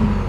うん